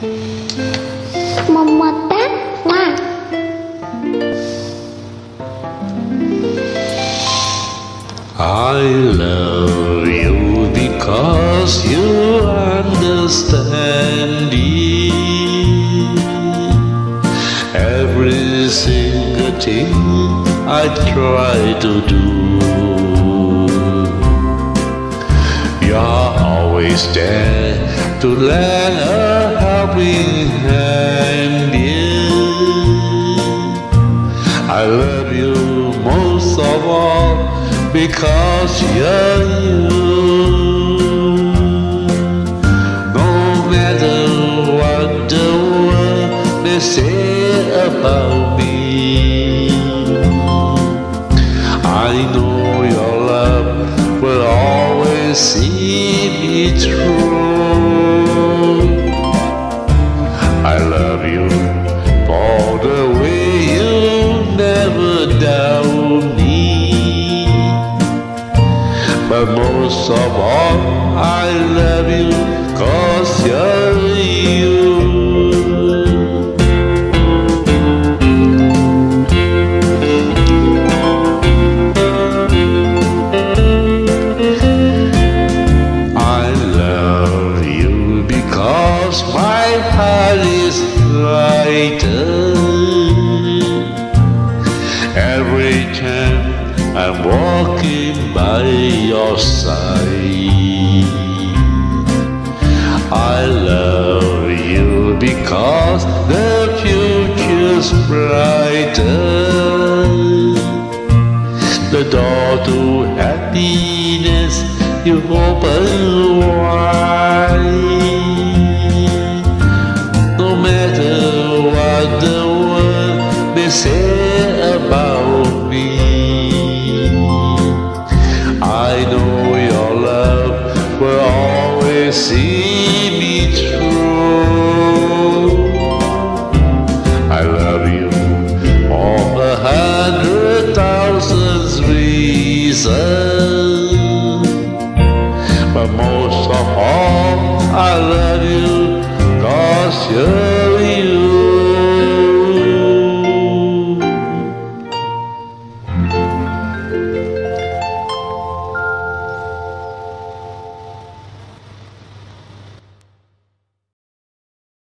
Mama. I love you because you understand me. Every single thing I try to do. You're always there to let a hand. Yeah. I love you most of all because you're you. No matter what the world may say about me, I know your love will always see me through. I love you for the way you never doubt me. But most of all, I love you cause you're you. I Every time I'm walking by your side, I love you because the future's brighter. The door to happiness you open wide. Say about me, I know your love will always see me through. I love you for a hundred thousand reasons. But most of all, I love you cause you're